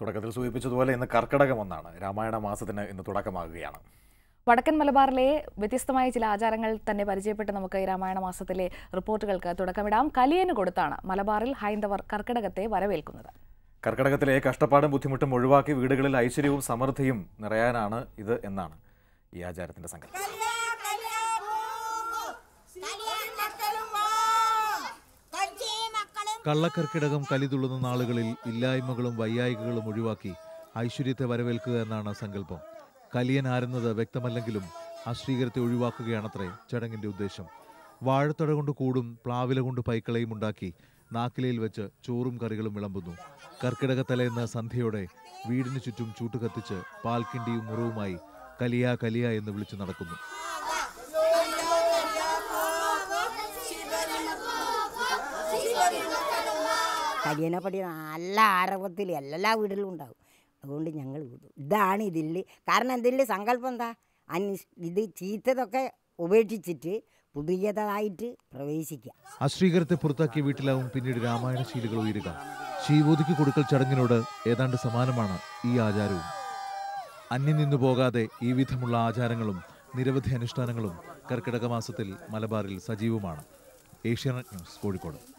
തുടക്കത്തിൽ സൂചിപ്പിച്ചതുപോലെ ഇന്ന് കർക്കിടകം ഒന്നാണ്. രാമായണ മാസത്തിന് ഇന്ന് തുടക്കമാകുകയാണ്. വടക്കൻ മലബാറിലെ വ്യത്യസ്തമായ ചില ആചാരങ്ങൾ തന്നെ പരിചയപ്പെട്ട് നമുക്ക് ഈ രാമായണ മാസത്തിലെ റിപ്പോർട്ടുകൾക്ക് തുടക്കമിടാം. കലിയന് കൊടുത്താണ് മലബാറിൽ ഹൈന്ദവർ കർക്കിടകത്തെ വരവേൽക്കുന്നത്. കർക്കിടകത്തിലെ കഷ്ടപ്പാടും ബുദ്ധിമുട്ടും ഒഴിവാക്കി വീടുകളിൽ ഐശ്വര്യവും സമൃദ്ധിയും നിറയാനാണ് ഇത് എന്നാണ് ഈ ആചാരത്തിന്റെ സങ്കല്പം കള്ളക്കർക്കിടകം കലിതുള്ളുന്ന നാളുകളിൽ ഇല്ലായ്മകളും വയ്യായികകളും ഒഴിവാക്കി ഐശ്വര്യത്തെ വരവേൽക്കുക എന്നാണ് സങ്കല്പം. കലിയൻ ആരുന്നത് വ്യക്തമല്ലെങ്കിലും അശ്രീകരത്തെ ഒഴിവാക്കുകയാണത്രേ ചടങ്ങിന്റെ ഉദ്ദേശം. വാഴത്തട കൊണ്ട് കൂടും പ്ലാവില കൊണ്ട് പൈക്കളയും ഉണ്ടാക്കി നാക്കിലയിൽ വെച്ച് ചോറും കറികളും വിളമ്പുന്നു. കർക്കിടക തലേന്ന് സന്ധ്യയോടെ വീടിന് ചുറ്റും ചൂട്ട് ചൂട്ടുകത്തിച്ച് പാൽക്കിണ്ടിയും മുറവുമായി കലിയ കലിയ എന്ന് വിളിച്ചു നടക്കുന്നു. കല്യാണപ്പടി നല്ല ആരവത്തിൽ എല്ലാ വീട്ടിലും ഉണ്ടാവും. അതുകൊണ്ട് ഞങ്ങൾ വിടും. ഇതാണ് ഇതിൽ കാരണം ഇതിൽ സങ്കല്പം എന്താ? അന്വേഷ ഇത് ചീത്തതൊക്കെ ഉപേക്ഷിച്ചിട്ട് പുതിയതായിട്ട് പ്രവേശിക്കുക അശ്രീകരത്തെ പുറത്താക്കിയ വീട്ടിലാവും പിന്നീട് രാമായണ ശീലുകൾ ഉയരുക. ശീവോദിക്ക് കൊടുക്കൽ ചടങ്ങിനോട് ഏതാണ്ട് സമാനമാണ് ഈ ആചാരവും. അന്യം നിന്നു പോകാതെ ഈ വിധമുള്ള ആചാരങ്ങളും നിരവധി അനുഷ്ഠാനങ്ങളും കർക്കിടക മാസത്തിൽ മലബാറിൽ സജീവമാണ്. Asianet news Kozhikode.